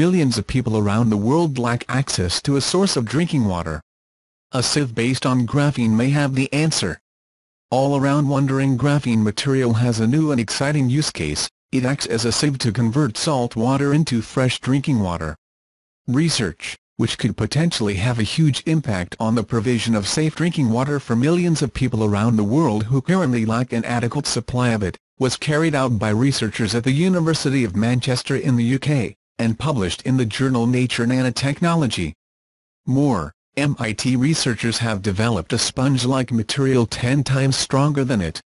millions of people around the world lack access to a source of drinking water. A sieve based on graphene may have the answer. All-around wondering graphene material has a new and exciting use case, it acts as a sieve to convert salt water into fresh drinking water. Research, which could potentially have a huge impact on the provision of safe drinking water for millions of people around the world who currently lack an adequate supply of it, was carried out by researchers at the University of Manchester in the UK, and published in the journal Nature Nanotechnology. More, MIT researchers have developed a sponge-like material 10 times stronger than it.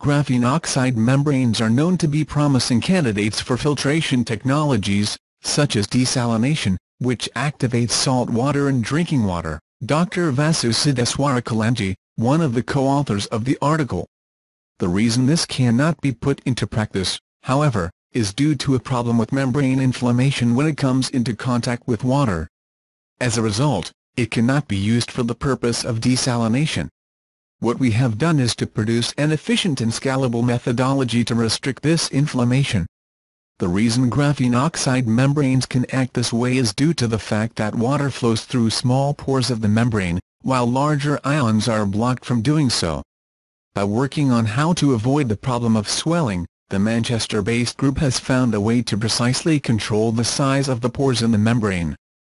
Graphene oxide membranes are known to be promising candidates for filtration technologies, such as desalination, which activates salt water in drinking water. Dr. Vasu Siddeswara one of the co-authors of the article, the reason this cannot be put into practice, however, is due to a problem with membrane inflammation when it comes into contact with water. As a result, it cannot be used for the purpose of desalination. What we have done is to produce an efficient and scalable methodology to restrict this inflammation. The reason graphene oxide membranes can act this way is due to the fact that water flows through small pores of the membrane, while larger ions are blocked from doing so. By working on how to avoid the problem of swelling, the Manchester-based group has found a way to precisely control the size of the pores in the membrane.